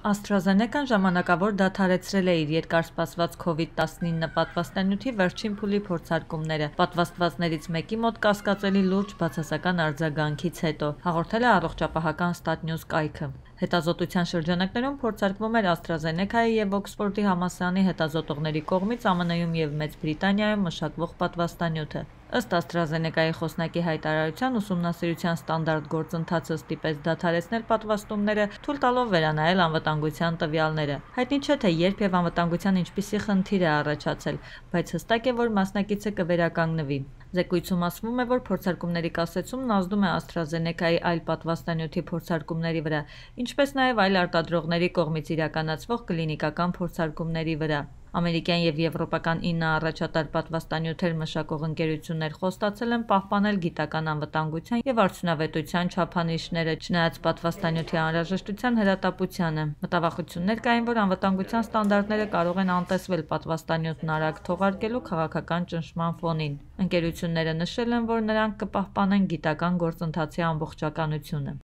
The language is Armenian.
AstraZeneca-ն ժամանակավոր դադարեցրել է իր երկարսպասված COVID-19 պատվաստանյութի վերջին փուլի փորձարկումները՝ պատվաստվածներից մեկի մոտ կասկածելի լուրջ բացասական արձագանքից հետո, հաղորդել է Առողջապահական Stat-News կայքը։ Հետազոտության շրջանակներում փորձարկվում էր AstraZeneca-ի և Օքսֆորդի համալսարանի հետազոտողների կողմից ԱՄՆ-ում և Մեծ Բրիտանիայում մշակվող պատվաստանյութը։ Ըստ AstraZeneca-ի խոսնակի հայտարարության՝ ուսումնասիրության ստանդարտ գործընթացը ստիպեց դադարեցնել պատվաստումները՝ թույլ տալով վերանայել անվտանգության տվյալները։ Հայտնի չէ, թե երբ և անվտանգության ինչպիսի խնդիր է առաջացել, բայց հստակ է, որ մասնակիցը կվերականգնվի։ Զեկույցում ասվում է, որ փորձարկումների կասեցումն ազդում է AstraZeneca-ի այլ պատվաստանյութի փորձարկումների վրա, ինչպես նաև այլ արտադրողների կողմից իրականացվող կլինիկական փորձարկումների վրա։ Ամերիկյան և եվրոպական ինը առաջատար պատվաստանյութեր մշակող ընկերություններ խոստացել են պահպանել գիտական անվտանգության և արդյունավետության չափանիշները՝ չնայած պատվաստանյութի անհրաժեշտության հրատապությանը։ Մտավախություններ կային, որ անվտանգության ստանդարտները կարող են անտեսվել պատվաստանյութն արագ թողարկելու քաղաքական ճնշման ֆոնին։ Ընկերությունները նշել են, որ նրանք կպահպանեն գիտական գործընթացի ամբողջականությունը։